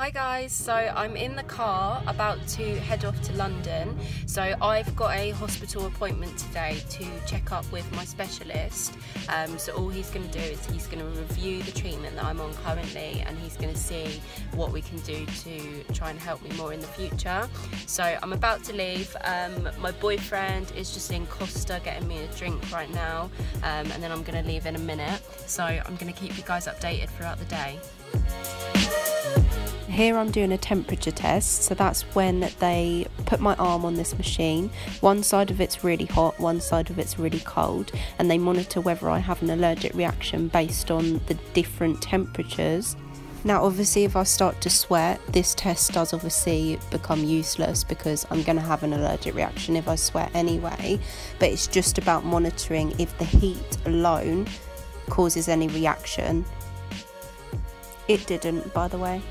Hi guys, so I'm in the car about to head off to London. So I've got a hospital appointment today to check up with my specialist. Um, so all he's going to do is he's going to review the treatment that I'm on currently and he's going to see what we can do to try and help me more in the future. So I'm about to leave. Um, my boyfriend is just in Costa getting me a drink right now um, and then I'm going to leave in a minute. So I'm going to keep you guys updated throughout the day. Here I'm doing a temperature test, so that's when they put my arm on this machine. One side of it's really hot, one side of it's really cold, and they monitor whether I have an allergic reaction based on the different temperatures. Now, obviously, if I start to sweat, this test does obviously become useless because I'm going to have an allergic reaction if I sweat anyway. But it's just about monitoring if the heat alone causes any reaction. It didn't, by the way.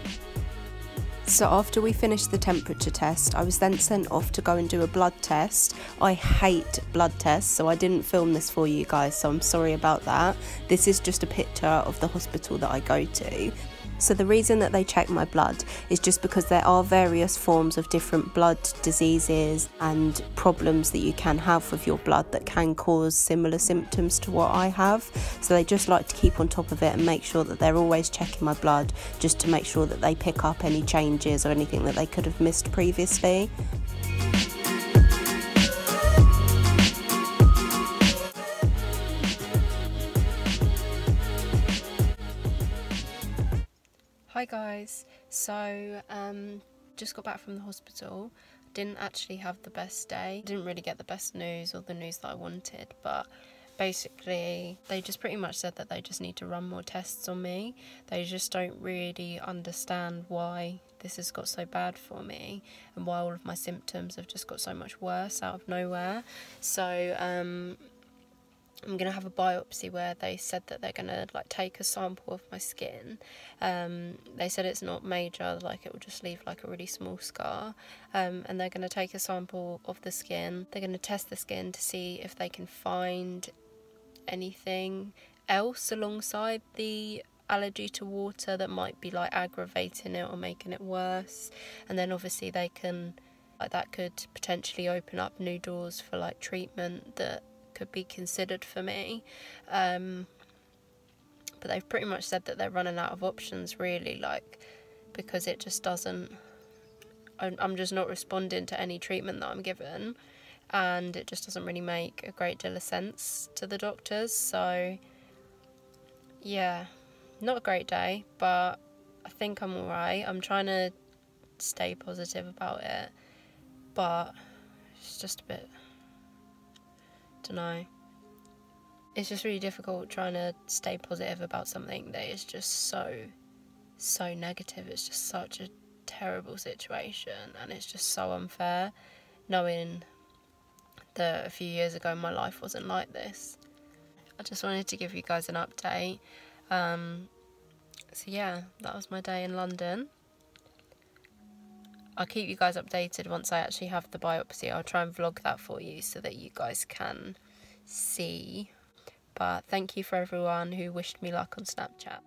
So after we finished the temperature test, I was then sent off to go and do a blood test. I hate blood tests, so I didn't film this for you guys, so I'm sorry about that. This is just a picture of the hospital that I go to. So the reason that they check my blood is just because there are various forms of different blood diseases and problems that you can have with your blood that can cause similar symptoms to what I have. So they just like to keep on top of it and make sure that they're always checking my blood just to make sure that they pick up any changes or anything that they could have missed previously. Hi guys, so um, just got back from the hospital. Didn't actually have the best day. Didn't really get the best news or the news that I wanted, but basically they just pretty much said that they just need to run more tests on me. They just don't really understand why this has got so bad for me and why all of my symptoms have just got so much worse out of nowhere. So um, I'm gonna have a biopsy where they said that they're gonna like take a sample of my skin. Um, they said it's not major, like it will just leave like a really small scar. Um, and they're gonna take a sample of the skin. They're gonna test the skin to see if they can find anything else alongside the allergy to water that might be like aggravating it or making it worse. And then obviously they can like that could potentially open up new doors for like treatment that could be considered for me. Um, but they've pretty much said that they're running out of options, really, like because it just doesn't. I'm just not responding to any treatment that I'm given, and it just doesn't really make a great deal of sense to the doctors. So, yeah, not a great day, but I think I'm alright. I'm trying to stay positive about it, but it's just a bit don't know. It's just really difficult trying to stay positive about something that is just so, so negative. It's just such a terrible situation and it's just so unfair knowing that a few years ago my life wasn't like this. I just wanted to give you guys an update. Um, so yeah, that was my day in London. I'll keep you guys updated once I actually have the biopsy. I'll try and vlog that for you so that you guys can see. But thank you for everyone who wished me luck on Snapchat.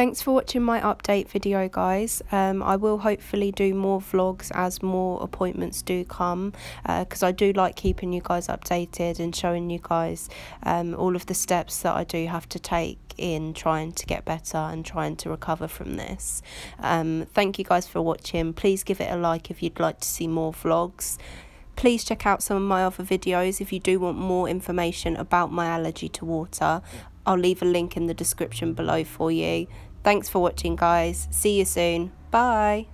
Thanks for watching my update video guys. Um, I will hopefully do more vlogs as more appointments do come because uh, I do like keeping you guys updated and showing you guys um, all of the steps that I do have to take in trying to get better and trying to recover from this. Um, thank you guys for watching. Please give it a like if you'd like to see more vlogs. Please check out some of my other videos if you do want more information about my allergy to water. I'll leave a link in the description below for you. Thanks for watching guys. See you soon. Bye.